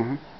Mm-hmm.